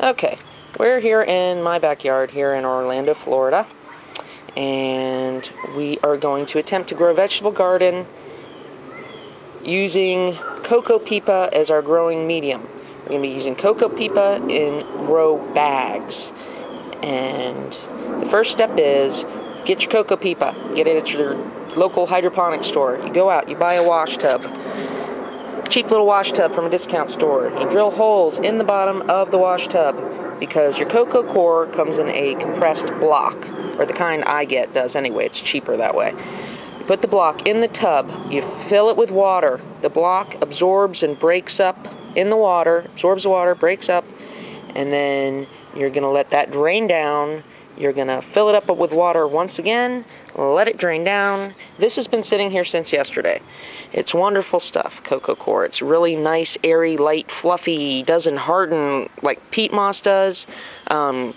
Okay, we're here in my backyard here in Orlando, Florida, and we are going to attempt to grow a vegetable garden using cocoa peepa as our growing medium. We're going to be using cocoa peepa in grow bags. And the first step is get your cocoa peepa. Get it at your local hydroponic store. You go out, you buy a wash tub. Cheap little wash tub from a discount store. You drill holes in the bottom of the wash tub because your coco coir comes in a compressed block, or the kind I get does anyway. It's cheaper that way. You put the block in the tub, you fill it with water. The block absorbs and breaks up in the water, absorbs the water, breaks up, and then you're going to let that drain down. You're going to fill it up with water once again, let it drain down. This has been sitting here since yesterday. It's wonderful stuff, coco coir. It's really nice, airy, light, fluffy, doesn't harden like peat moss does. Um,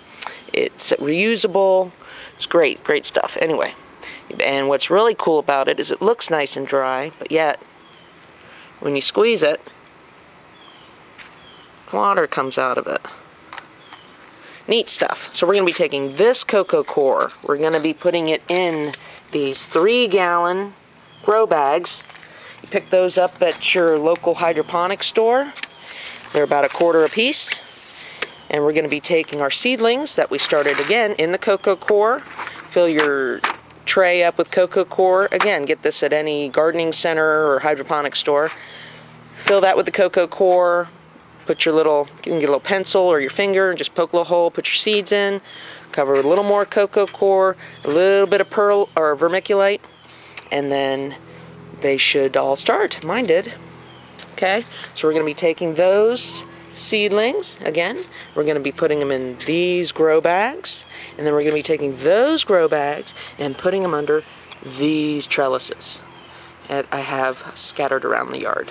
it's reusable. It's great, great stuff. Anyway, and what's really cool about it is it looks nice and dry, but yet when you squeeze it, water comes out of it. Neat stuff. So we're going to be taking this coco coir, we're going to be putting it in these three gallon grow bags. You pick those up at your local hydroponic store. They're about a quarter a piece. And we're going to be taking our seedlings that we started again in the coco coir. Fill your tray up with coco coir. Again, get this at any gardening center or hydroponic store. Fill that with the coco coir, Put your little, you can get a little pencil or your finger and just poke a little hole, put your seeds in, cover a little more coco coir, a little bit of pearl or vermiculite, and then they should all start. Mine did. Okay, so we're going to be taking those seedlings again. We're going to be putting them in these grow bags, and then we're going to be taking those grow bags and putting them under these trellises that I have scattered around the yard.